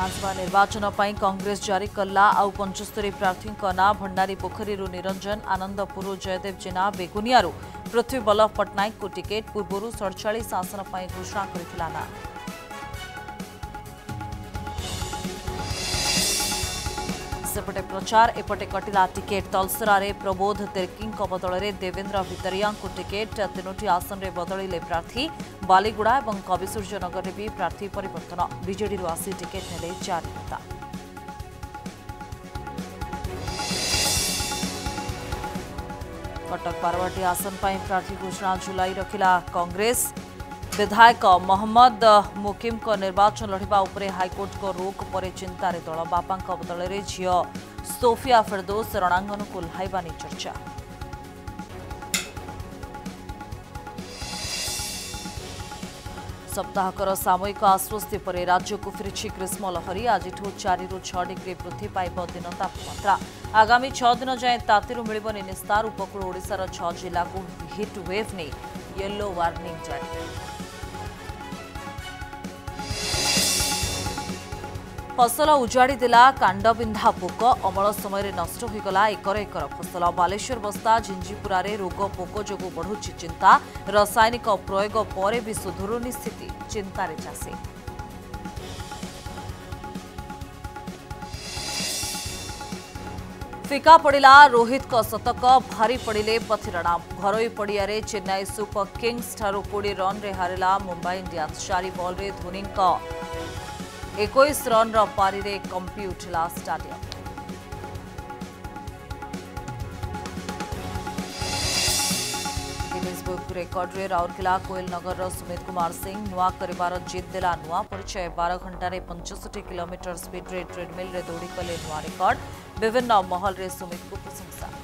ବିଧାନସଭା ନିର୍ବାଚନ ପାଇଁ କଂଗ୍ରେସ ଜାରି କଲା ଆଉ ପଞ୍ଚସ୍ତରୀ ପ୍ରାର୍ଥୀଙ୍କ ନାଁ ଭଣ୍ଡାରୀ ପୋଖରୀରୁ ନିରଞ୍ଜନ ଆନନ୍ଦପୁରରୁ ଜୟଦେବ ଜେନା ବେଗୁନିଆରୁ ପୃଥ୍ୱୀ ବଲ୍ଲଭ ପଟ୍ଟନାୟକଙ୍କୁ ଟିକେଟ୍ ପୂର୍ବରୁ ସଡ଼ଚାଳିଶ ଆସନ ପାଇଁ ଘୋଷଣା କରିଥିଲା ନାଁ ସେପଟେ ପ୍ରଚାର ଏପଟେ କଟିଲା ଟିକେଟ୍ ତଲସରାରେ ପ୍ରବୋଧ ତିର୍କୀଙ୍କ ବଦଳରେ ଦେବେନ୍ଦ୍ର ଭିତରିଆଙ୍କୁ ଟିକେଟ୍ ତିନୋଟି ଆସନରେ ବଦଳିଲେ ପ୍ରାର୍ଥୀ ବାଲିଗୁଡ଼ା ଏବଂ କବିସୂର୍ଯ୍ୟନଗରରେ ବି ପ୍ରାର୍ଥୀ ପରିବର୍ତ୍ତନ ବିଜେଡିରୁ ଆସି ଟିକେଟ୍ ନେଲେ ଚାରି ନେତା କଟକ ପାରବାଟୀ ଆସନ ପାଇଁ ପ୍ରାର୍ଥୀ ଘୋଷଣା ଝୁଲାଇ ରଖିଲା କଂଗ୍ରେସ विधायक मोहम्मद मुकिम को निर्वाचन लड़ा हाइकोर्ट को रोक पर चिंतार दल बापा बदल में झी सोफिया फेरदोस रणांगन को लहवानी चर्चा सप्ताहकर सामयिक आश्वस्ति पर राज्य को फिर ग्रीष्म लहरी आज चारि छिग्री वृद्धि पाव दिन तापम्रा आगामी दिन जाए ताति मिलने निस्तार उपकूल ओशार छ जिला हिट वेव नहीं येलो वार्निंग जारी फसल उजाड़ी कांडविंधा पोक अमल समय नष्ट एकर एकर फसल बालेश्वर बस्ता झिंजीपुर रोग पोक जो बढ़ुची चिंता रासायनिक प्रयोग पर भी सुधुरुनि स्थित चिंतार चाषी फिका पड़ा रोहित शतक भारी पड़े पथिरणा घर पड़िया चेन्नई सुपर किंग्स ठार् रन हारा मुंबई इंडियांस चारि बल्रे धोनी एक रन रारी में कंपी उठला स्टाडियम रेकर्ड्रे राउरकला नगर सुमित कुमार सिंह नुआ कर जित दे नुआ परिचय बार घंटे पंचष्टि किलोमीटर स्पीड्रे ट्रेडमिले दौड़ी कले नुआ रेकर्ड विभिन्न महल रे सुमित को प्रशंसा